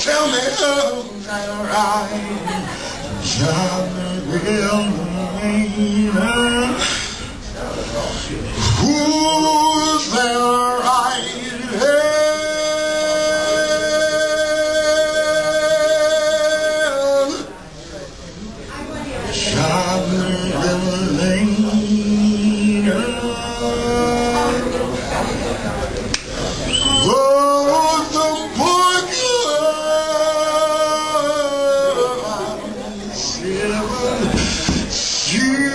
tell me who's that alright? John Wilhelmina. Who's that alright? Hey. John Yeah.